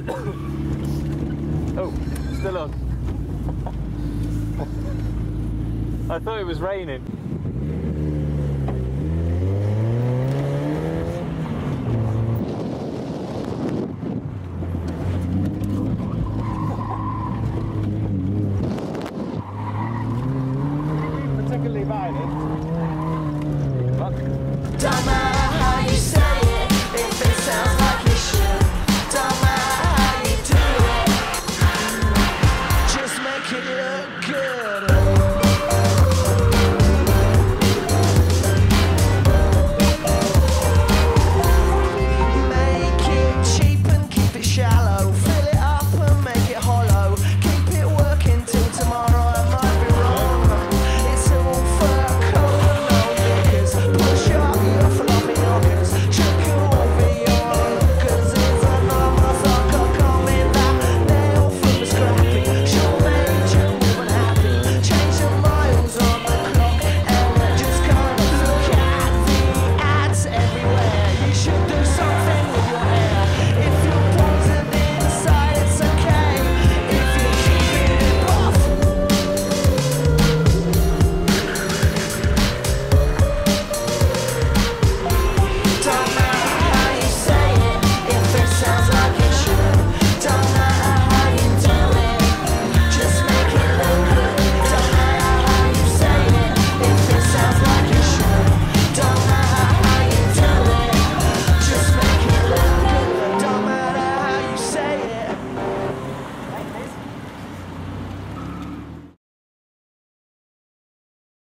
oh, still on. I thought it was raining.